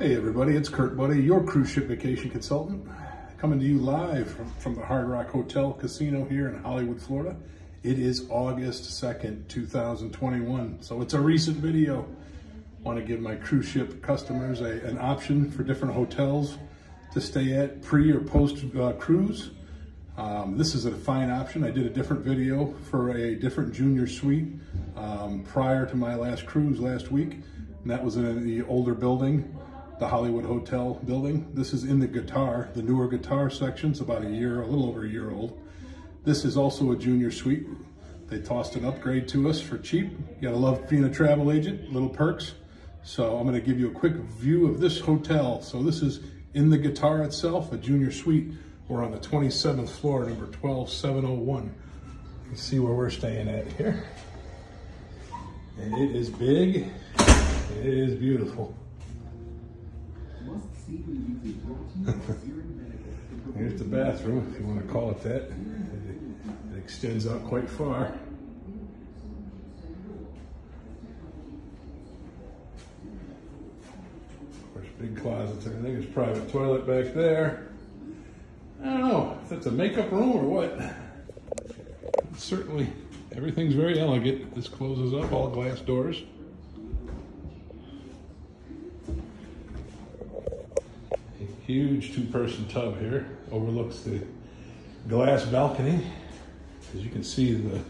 Hey everybody, it's Kurt Buddy, your cruise ship vacation consultant, coming to you live from, from the Hard Rock Hotel Casino here in Hollywood, Florida. It is August 2nd, 2021, so it's a recent video. want to give my cruise ship customers a, an option for different hotels to stay at pre or post uh, cruise. Um, this is a fine option. I did a different video for a different junior suite um, prior to my last cruise last week. And that was in the older building the Hollywood Hotel building. This is in the guitar, the newer guitar section. It's about a year, a little over a year old. This is also a junior suite. They tossed an upgrade to us for cheap. You gotta love being a travel agent, little perks. So I'm gonna give you a quick view of this hotel. So this is in the guitar itself, a junior suite. We're on the 27th floor, number 12701. You see where we're staying at here. And it is big, it is beautiful. Here's the bathroom, if you want to call it that. It extends out quite far. Of course, big closets, everything. There's private toilet back there. I don't know if that's a makeup room or what. Certainly, everything's very elegant. This closes up, all glass doors. Huge two-person tub here. Overlooks the glass balcony. As you can see, the,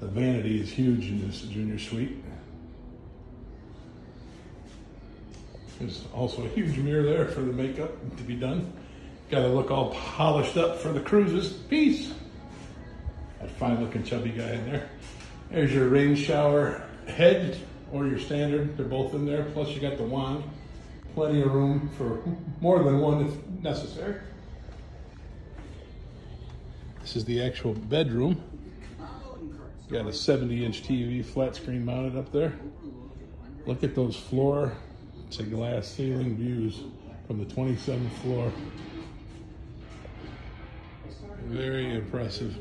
the vanity is huge in this junior suite. There's also a huge mirror there for the makeup to be done. Got to look all polished up for the cruises. Peace. That fine looking chubby guy in there. There's your rain shower head or your standard. They're both in there. Plus you got the wand plenty of room for more than one if necessary. This is the actual bedroom. Got a 70 inch TV flat screen mounted up there. Look at those floor to glass ceiling views from the 27th floor. Very impressive.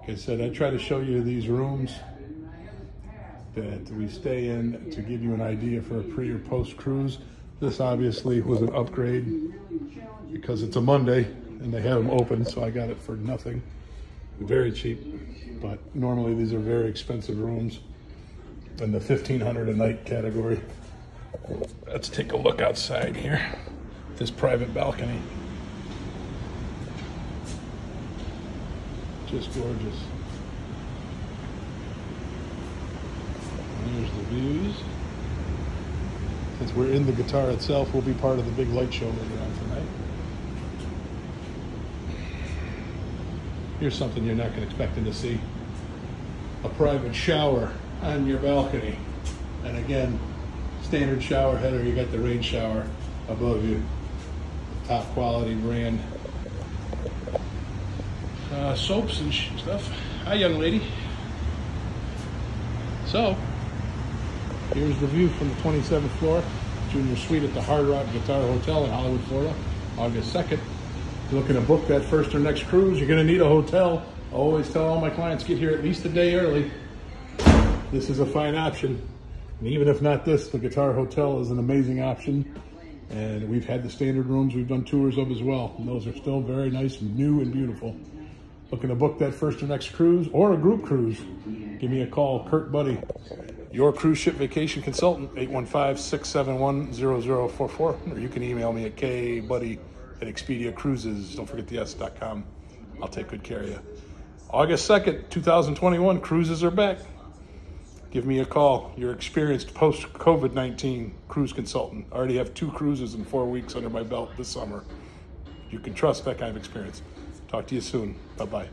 Like I said, I try to show you these rooms that we stay in to give you an idea for a pre or post cruise. This obviously was an upgrade because it's a Monday and they have them open, so I got it for nothing. Very cheap, but normally these are very expensive rooms in the 1500 a night category. Let's take a look outside here. This private balcony. Just gorgeous. There's the views. Since we're in the guitar itself, we'll be part of the big light show later on tonight. Here's something you're not going to expect to see. A private shower on your balcony. And again, standard shower header, you got the rain shower above you. Top quality brand. Uh, soaps and stuff. Hi, young lady. So, Here's the view from the 27th floor, junior suite at the Hard Rock Guitar Hotel in Hollywood, Florida, August 2nd. If you're looking to book that first or next cruise, you're going to need a hotel. I always tell all my clients, get here at least a day early. This is a fine option. And even if not this, the Guitar Hotel is an amazing option. And we've had the standard rooms we've done tours of as well. And those are still very nice and new and beautiful. Looking to book that first or next cruise or a group cruise, give me a call, Kurt Buddy your cruise ship vacation consultant, 815-671-0044, or you can email me at kbuddy at Expedia Cruises. Don't forget the S.com. I'll take good care of you. August 2nd, 2021, cruises are back. Give me a call. Your experienced post COVID 19 cruise consultant. I already have two cruises in four weeks under my belt this summer. You can trust that kind of experience. Talk to you soon. Bye bye.